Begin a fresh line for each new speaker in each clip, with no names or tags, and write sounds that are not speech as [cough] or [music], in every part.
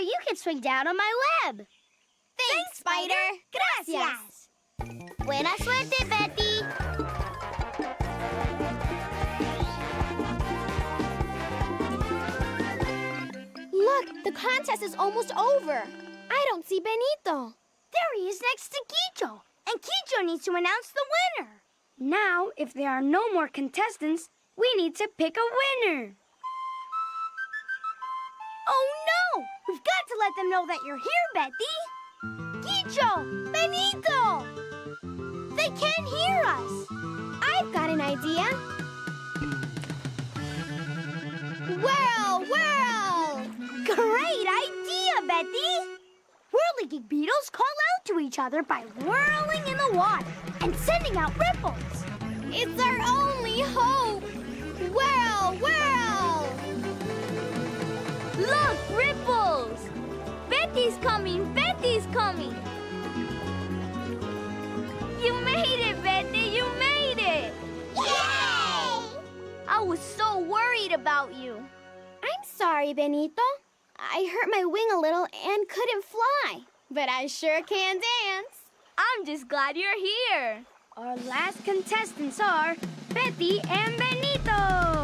You can swing down on my web.
Thanks, Spider.
Gracias. Buena suerte, Betty.
Look, the contest is almost over. I don't see Benito.
There he is next to Quicho. And Quicho needs to announce the winner.
Now, if there are no more contestants, we need to pick a winner.
Let them know that you're here, Betty. Quicho! Benito! They can't hear us.
I've got an idea. Whirl, whirl!
Great idea, Betty! Whirligig beetles call out to each other by whirling in the water and sending out ripples.
It's our only hope! Whirl,
Betty's coming! Betty's coming! You made it, Betty! You made it!
Yay!
I was so worried about you.
I'm sorry, Benito. I hurt my wing a little and couldn't fly. But I sure can dance.
I'm just glad you're here.
Our last contestants are Betty and Benito.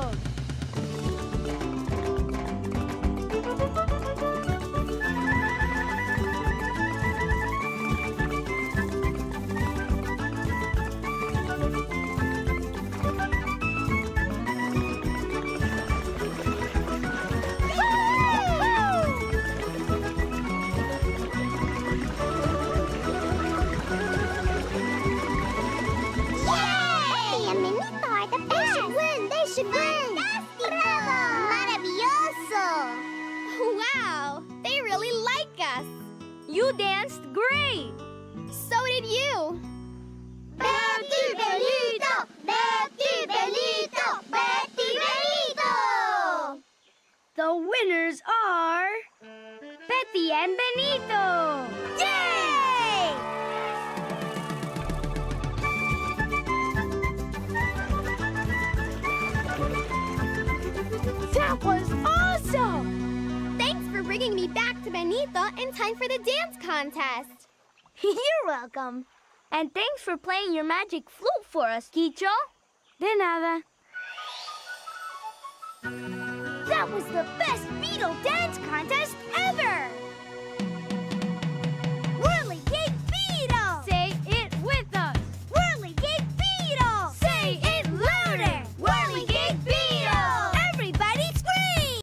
You danced great.
So did you.
Betty Benito! Betty Benito! Betty Benito!
The winners are Betty and Benito.
Yay!
That was back to Benito in time for the dance contest. [laughs]
You're welcome. And thanks for playing your magic flute for us, Quicho.
De nada.
That was the best beetle dance contest ever!